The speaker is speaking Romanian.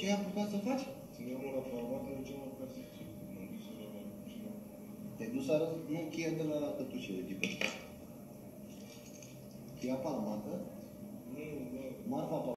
Ce ai apucat să faci? Țineam la farmat, mergeam ce mă. Te-ai dus să păi nu cheia de la cătușele, de tipul ăsta. Cheia palmată, Nu, nu. marfa